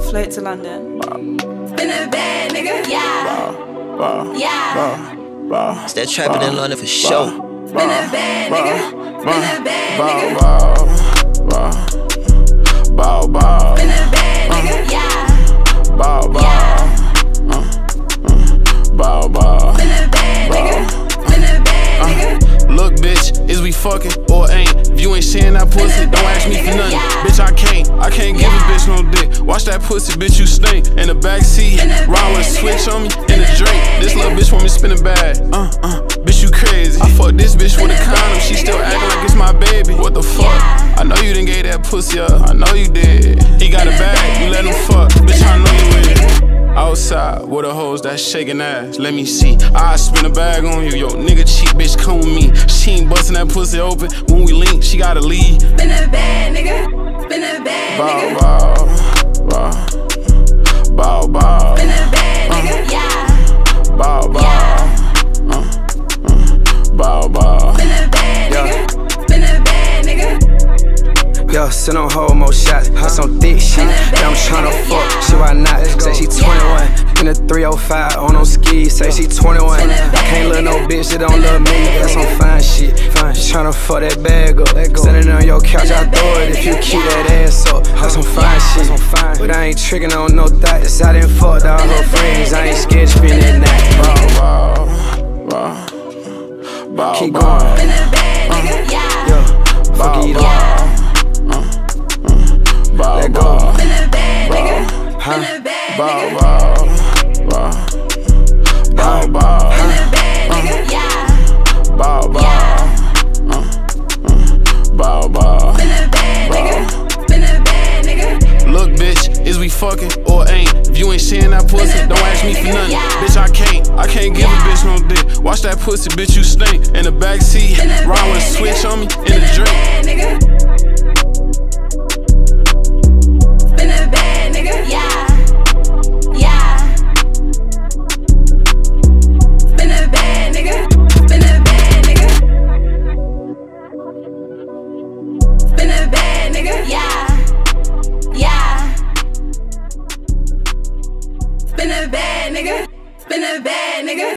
Float to London. Been a bad nigga, yeah. Yeah. It's that trapping in London for sure. Been a bad nigga. Been a bad nigga. Bow, bow, Been a bad nigga, yeah. bow, bow, Yeah. Uh, bow, bow. Been a bad nigga. Uh, Been a bad uh. nigga. Look, bitch, is we fucking or ain't? If you ain't seeing that pussy, don't ask me for nothing. Bitch, I can't Watch that pussy, bitch, you stink. In the back seat, ride with a switch on me in the drink. This little bitch want me spin a bag. Uh, uh, bitch, you crazy. I fuck this bitch with a condom, she still acting like it's my baby. What the fuck? I know you didn't gave that pussy up, I know you did. He got a bag, you let him fuck. Bitch, I know you with it. Outside with a hoes that shaking ass. Let me see. I spin a bag on you, yo. Nigga cheap bitch, come with me. She ain't busting that pussy open. When we link, she gotta leave. Been a bag, nigga. Been a bag, nigga. Bow, send on hold more shots. That's some thick shit. Yeah, I'm tryna fuck. Shit, why not? Say she 21. In the 305 on no skis. Say she 21. I can't love no bitch that don't love me. That's some fine shit. Fine. Tryna fuck that bag up. Send it on your couch, I throw it if you keep that ass up. That's some fine shit. But I ain't tricking on no thoughts. I done fucked all her friends. I ain't scared to spend that night. Bow, bow, bow, Keep going. A nigga, yeah. Fuck it up. Bow. Been a bad nigga. Been a bad nigga. Look, bitch, is we fucking or ain't? If you ain't seeing that pussy, don't ask me for nothing. Bitch, I can't, I can't give a bitch no dick. Watch that pussy, bitch, you stink. In the back seat, ride with a switch on me in the drink. Nigga, yeah. Yeah. Been a bad nigga. Been a bad nigga.